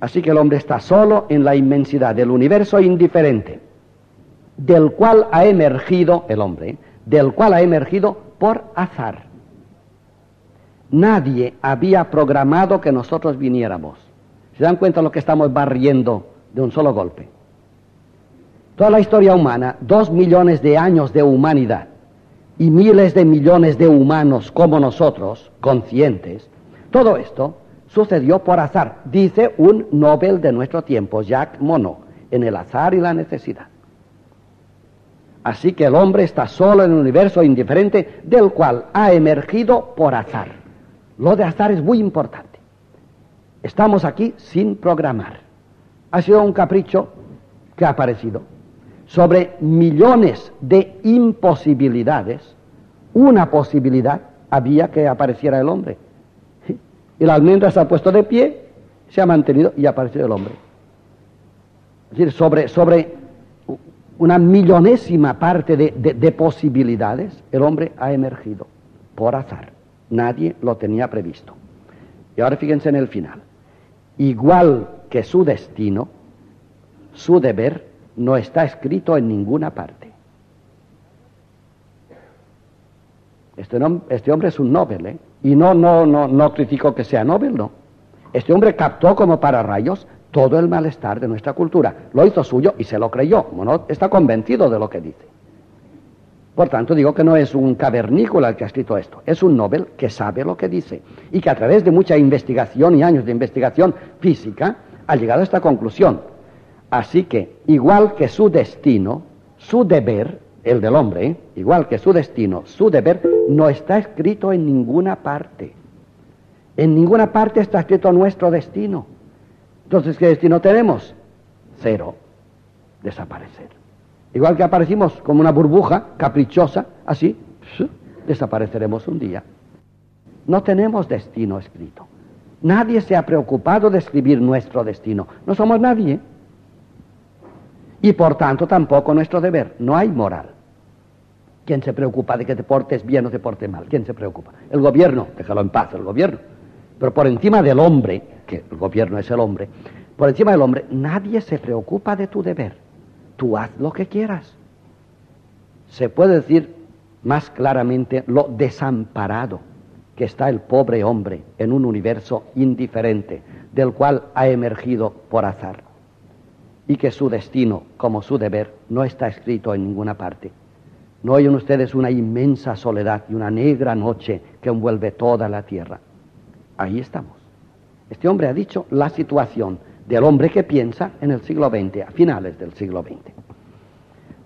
Así que el hombre está solo en la inmensidad del universo indiferente, del cual ha emergido el hombre, del cual ha emergido por azar. Nadie había programado que nosotros viniéramos. ¿Se dan cuenta de lo que estamos barriendo de un solo golpe? Toda la historia humana, dos millones de años de humanidad y miles de millones de humanos como nosotros, conscientes, todo esto sucedió por azar, dice un Nobel de nuestro tiempo, Jacques Monod, en el azar y la necesidad. Así que el hombre está solo en un universo indiferente del cual ha emergido por azar. Lo de azar es muy importante. Estamos aquí sin programar. Ha sido un capricho que ha aparecido. Sobre millones de imposibilidades, una posibilidad había que apareciera el hombre. Y la almendra se ha puesto de pie, se ha mantenido y ha aparecido el hombre. Es decir, sobre, sobre una millonésima parte de, de, posibilidades, el hombre ha emergido por azar. Nadie lo tenía previsto. Y ahora fíjense en el final. Igual que su destino, su deber no está escrito en ninguna parte. Este, este hombre es un Nobel, ¿eh? Y no, no, no, no critico que sea Nobel, no. Este hombre captó como para rayos todo el malestar de nuestra cultura. Lo hizo suyo y se lo creyó. Está convencido de lo que dice. Por tanto, digo que no es un cavernícola el que ha escrito esto, es un Nobel que sabe lo que dice y que a través de mucha investigación y años de investigación física ha llegado a esta conclusión. Así que, igual que su destino, su deber el del hombre, igual que su destino, su deber, no está escrito en ninguna parte. En ninguna parte está escrito nuestro destino. Entonces, ¿qué destino tenemos? Cero. Desaparecer. Igual que aparecimos como una burbuja caprichosa, así, desapareceremos un día. No tenemos destino escrito. Nadie se ha preocupado de escribir nuestro destino. No somos nadie. Y por tanto tampoco nuestro deber. No hay moral. ¿Quién se preocupa de que te portes bien o te portes mal? ¿Quién se preocupa? El gobierno, déjalo en paz, el gobierno. Pero por encima del hombre, que el gobierno es el hombre, por encima del hombre, nadie se preocupa de tu deber. Tú haz lo que quieras. Se puede decir más claramente lo desamparado que está el pobre hombre en un universo indiferente, del cual ha emergido por azar, y que su destino, como su deber, no está escrito en ninguna parte. ¿No oyen ustedes una inmensa soledad y una negra noche que envuelve toda la tierra? Ahí estamos. Este hombre ha dicho la situación del hombre que piensa en el siglo XX, a finales del siglo XX.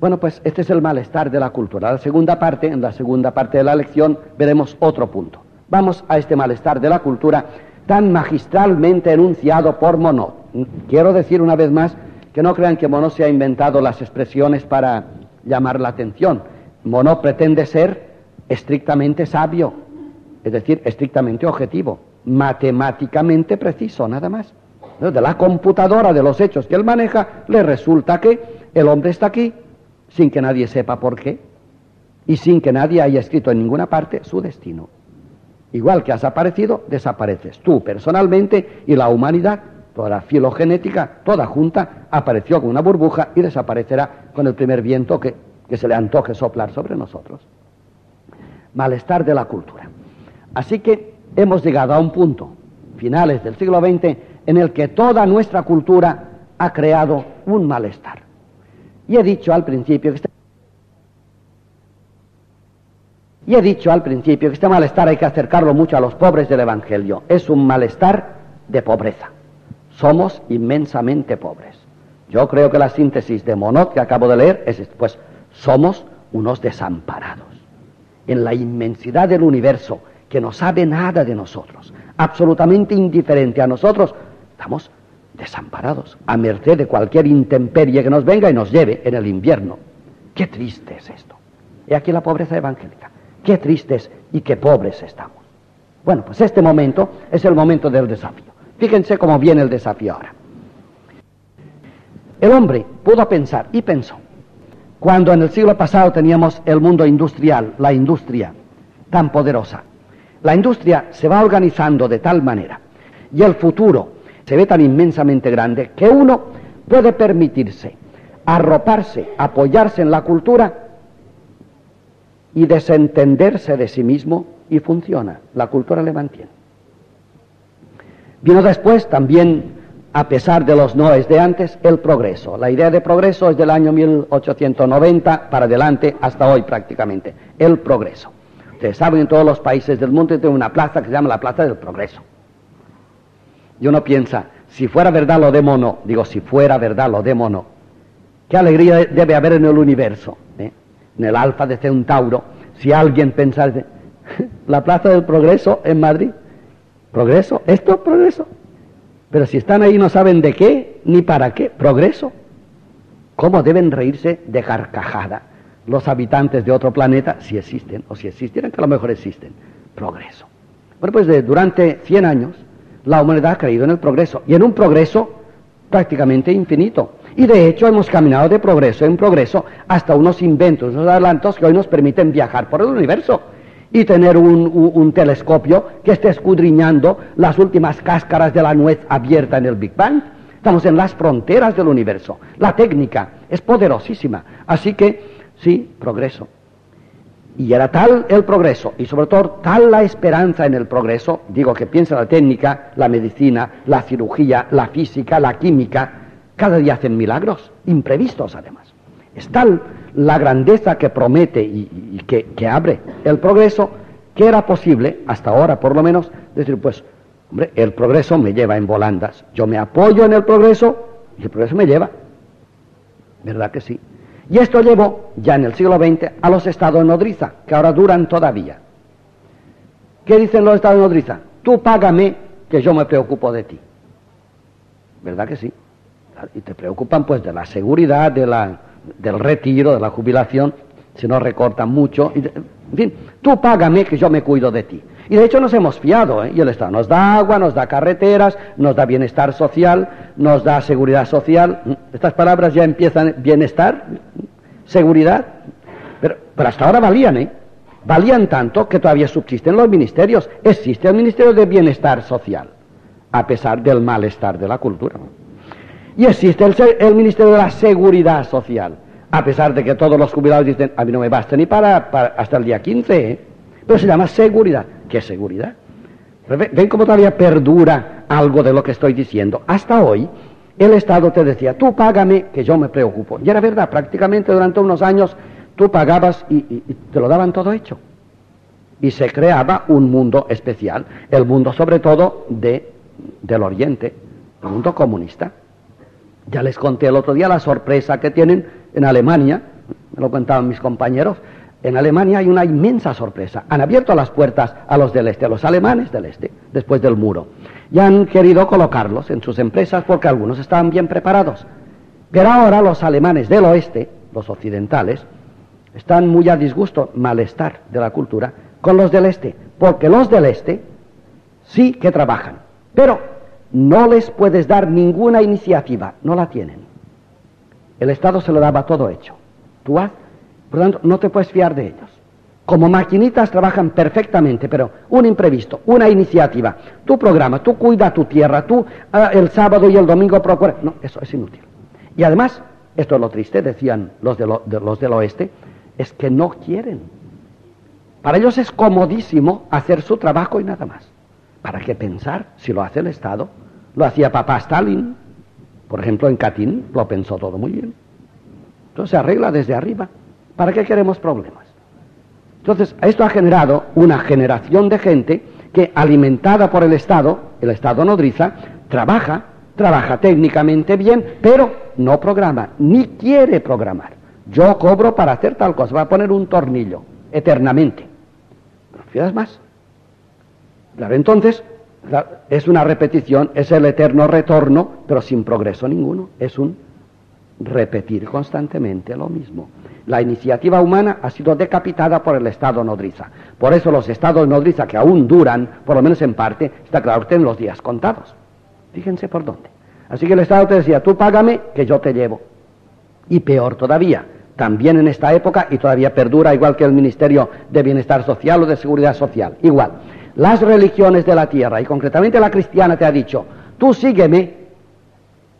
Bueno, pues este es el malestar de la cultura. La segunda parte, en la segunda parte de la lección, veremos otro punto. Vamos a este malestar de la cultura tan magistralmente enunciado por Monod. Quiero decir una vez más que no crean que Monod se ha inventado las expresiones para llamar la atención. Mono pretende ser estrictamente sabio, es decir, estrictamente objetivo, matemáticamente preciso, nada más. De la computadora de los hechos que él maneja, le resulta que el hombre está aquí sin que nadie sepa por qué y sin que nadie haya escrito en ninguna parte su destino. Igual que has aparecido, desapareces tú personalmente y la humanidad, toda filogenética, toda junta, apareció con una burbuja y desaparecerá con el primer viento que que se le antoje soplar sobre nosotros. Malestar de la cultura. Así que hemos llegado a un punto, finales del siglo XX, en el que toda nuestra cultura ha creado un malestar. Y he dicho al principio que este, y he dicho al principio que este malestar hay que acercarlo mucho a los pobres del Evangelio. Es un malestar de pobreza. Somos inmensamente pobres. Yo creo que la síntesis de Monod que acabo de leer es, pues, somos unos desamparados. En la inmensidad del universo, que no sabe nada de nosotros, absolutamente indiferente a nosotros, estamos desamparados, a merced de cualquier intemperie que nos venga y nos lleve en el invierno. Qué triste es esto. He aquí la pobreza evangélica. Qué tristes y qué pobres estamos. Bueno, pues este momento es el momento del desafío. Fíjense cómo viene el desafío ahora. El hombre pudo pensar y pensó cuando en el siglo pasado teníamos el mundo industrial, la industria tan poderosa. La industria se va organizando de tal manera y el futuro se ve tan inmensamente grande que uno puede permitirse arroparse, apoyarse en la cultura y desentenderse de sí mismo y funciona. La cultura le mantiene. Vino después también, a pesar de los noes de antes, el progreso. La idea de progreso es del año 1890 para adelante hasta hoy prácticamente. El progreso. Ustedes saben, en todos los países del mundo tiene una plaza que se llama la Plaza del Progreso. Y uno piensa, si fuera verdad lo de mono, digo, si fuera verdad lo de mono, qué alegría debe haber en el universo, ¿eh? en el alfa de Centauro, si alguien pensase, la Plaza del Progreso en Madrid, progreso, esto progreso. Pero si están ahí no saben de qué ni para qué, progreso. ¿Cómo deben reírse de carcajada los habitantes de otro planeta, si existen, o si existieran, que a lo mejor existen, progreso. Bueno, pues durante 100 años la humanidad ha creído en el progreso, y en un progreso prácticamente infinito. Y de hecho hemos caminado de progreso en progreso hasta unos inventos, unos adelantos que hoy nos permiten viajar por el universo y tener un, un, telescopio que esté escudriñando las últimas cáscaras de la nuez abierta en el Big Bang. Estamos en las fronteras del universo. La técnica es poderosísima. Así que Sí, progreso. Y era tal el progreso, y sobre todo tal la esperanza en el progreso, digo que piensa la técnica, la medicina, la cirugía, la física, la química, cada día hacen milagros, imprevistos además. Es tal la grandeza que promete y, que, que, abre el progreso, que era posible, hasta ahora por lo menos, decir, pues, hombre, el progreso me lleva en volandas, yo me apoyo en el progreso y el progreso me lleva. ¿Verdad que sí? Y esto llevó, ya en el siglo XX, a los estados nodriza, que ahora duran todavía. ¿Qué dicen los estados nodriza? Tú págame, que yo me preocupo de ti. ¿Verdad que sí? Y te preocupan pues de la seguridad, de la, del retiro, de la jubilación, si no recortan mucho. en fin, tú págame que yo me cuido de ti. Y de hecho nos hemos fiado, ¿eh? y el Estado nos da agua, nos da carreteras, nos da bienestar social, nos da seguridad social. Estas palabras ya empiezan, bienestar, seguridad, pero, pero hasta ahora valían, ¿eh? Valían tanto que todavía subsisten los ministerios. Existe el Ministerio de Bienestar Social, a pesar del malestar de la cultura. Y existe el, el Ministerio de la Seguridad Social, a pesar de que todos los jubilados dicen, a mí no me basta ni para, hasta el día 15, ¿eh? pero se llama seguridad. ¿Qué seguridad? Ven cómo todavía perdura algo de lo que estoy diciendo. Hasta hoy, el Estado te decía, tú págame, que yo me preocupo. Y era verdad, prácticamente durante unos años tú pagabas y, te lo daban todo hecho. Y se creaba un mundo especial, el mundo sobre todo de, del Oriente, el mundo comunista. Ya les conté el otro día la sorpresa que tienen en Alemania, me lo contaban mis compañeros, en Alemania hay una inmensa sorpresa. Han abierto las puertas a los del este, a los alemanes del este, después del muro. Y han querido colocarlos en sus empresas porque algunos estaban bien preparados. Pero ahora los alemanes del oeste, los occidentales, están muy a disgusto, malestar de la cultura, con los del este. Porque los del este sí que trabajan. Pero no les puedes dar ninguna iniciativa, no la tienen. El Estado se lo daba todo hecho. Tú haz por lo tanto, no te puedes fiar de ellos. Como maquinitas trabajan perfectamente, pero un imprevisto, una iniciativa, tu programa, tú cuida tu tierra, tú ah, el sábado y el domingo procura. No, eso es inútil. Y además, esto es lo triste, decían los, de los del oeste, es que no quieren. Para ellos es comodísimo hacer su trabajo y nada más. ¿Para qué pensar si lo hace el Estado? Lo hacía papá Stalin, por ejemplo, en Katyn, lo pensó todo muy bien. Entonces se arregla desde arriba. ¿Para qué queremos problemas? Entonces, esto ha generado una generación de gente que, alimentada por el Estado, el Estado nodriza, trabaja, trabaja técnicamente bien, pero no programa, ni quiere programar. Yo cobro para hacer tal cosa, va a poner un tornillo, eternamente. ¿No fías más? Claro, entonces, es una repetición, es el eterno retorno, pero sin progreso ninguno, es un repetir constantemente lo mismo. La iniciativa humana ha sido decapitada por el Estado nodriza. Por eso los estados nodriza que aún duran, por lo menos en parte, está claro, tienen los días contados. Fíjense por dónde. Así que el Estado te decía, tú págame, que yo te llevo. Y peor todavía, también en esta época, y todavía perdura, igual que el Ministerio de Bienestar Social o de Seguridad Social, igual. Las religiones de la tierra, y concretamente la cristiana, te ha dicho, tú sígueme,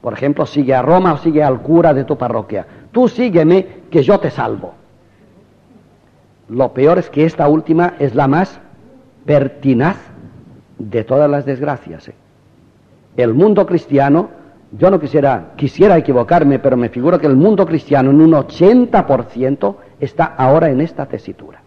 por ejemplo, sigue a Roma o sigue al cura de tu parroquia, tú sígueme que yo te salvo. Lo peor es que esta última es la más pertinaz de todas las desgracias. ¿eh? El mundo cristiano, yo no quisiera, quisiera equivocarme, pero me figuro que el mundo cristiano en un 80% está ahora en esta tesitura.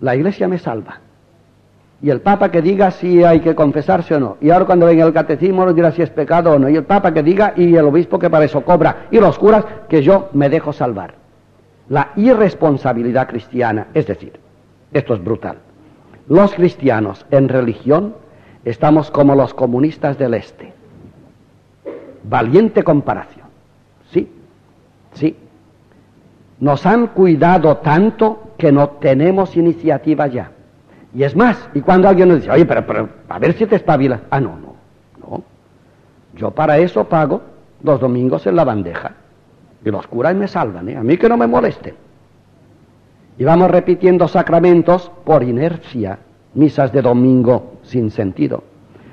La iglesia me salva. Y el Papa que diga si hay que confesarse o no. Y ahora cuando venga el catecismo nos dirá si es pecado o no. Y el Papa que diga y el obispo que para eso cobra. Y los curas que yo me dejo salvar. La irresponsabilidad cristiana, es decir, esto es brutal. Los cristianos en religión estamos como los comunistas del Este. Valiente comparación. Sí, sí. Nos han cuidado tanto que no tenemos iniciativa ya. Y es más, y cuando alguien nos dice, oye, pero, pero a ver si te espabilas. Ah, no, no, no. Yo para eso pago los domingos en la bandeja. Y los curas me salvan, ¿eh? A mí que no me molesten. Y vamos repitiendo sacramentos por inercia, misas de domingo sin sentido.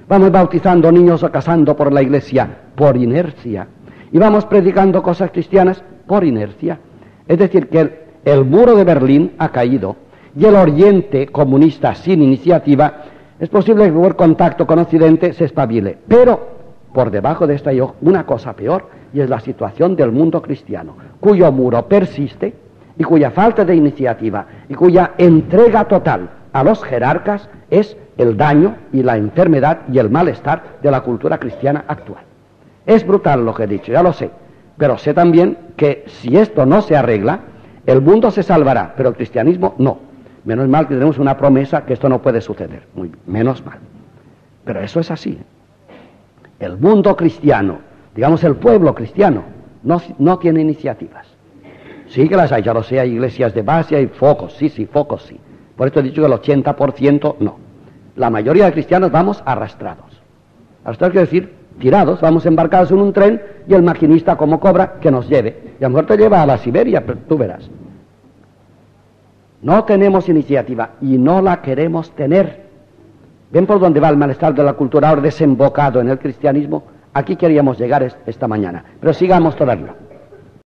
Vamos bautizando niños o casando por la iglesia por inercia. Y vamos predicando cosas cristianas por inercia. Es decir, que el, el muro de Berlín ha caído y el Oriente comunista sin iniciativa, es posible que por contacto con Occidente se espabile. Pero por debajo de esta hay una cosa peor y es la situación del mundo cristiano, cuyo muro persiste y cuya falta de iniciativa y cuya entrega total a los jerarcas es el daño y la enfermedad y el malestar de la cultura cristiana actual. Es brutal lo que he dicho, ya lo sé, pero sé también que si esto no se arregla, el mundo se salvará, pero el cristianismo no. Menos mal que tenemos una promesa que esto no puede suceder. Muy menos mal. Pero eso es así. El mundo cristiano, digamos el pueblo cristiano, no, no tiene iniciativas. Sí que las hay, ya lo sé, hay iglesias de base, hay focos, sí, sí, focos, sí. Por esto he dicho que el 80% no. La mayoría de cristianos vamos arrastrados. Arrastrados quiere decir tirados, vamos embarcados en un tren y el maquinista como cobra que nos lleve. Y a lo mejor te lleva a la Siberia, pero tú verás. No tenemos iniciativa y no la queremos tener. ¿Ven por dónde va el malestar de la cultura ahora desembocado en el cristianismo? Aquí queríamos llegar esta mañana, pero sigamos todavía.